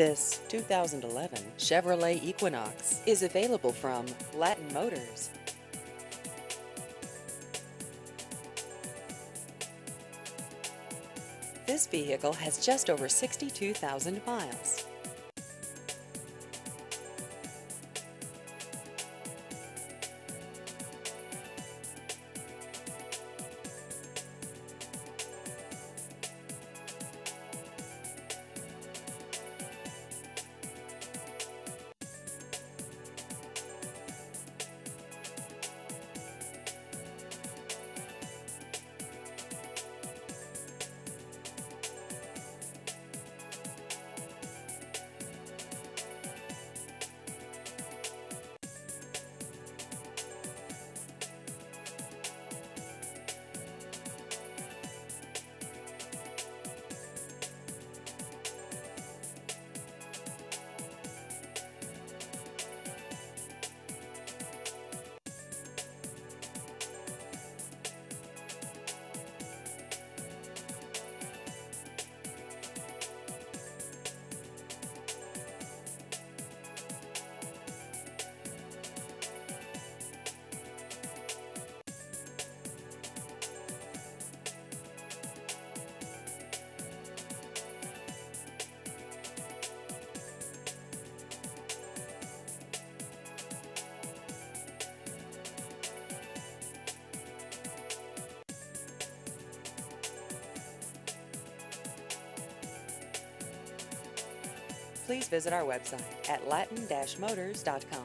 This 2011 Chevrolet Equinox is available from Latin Motors. This vehicle has just over 62,000 miles. Please visit our website at latin-motors.com.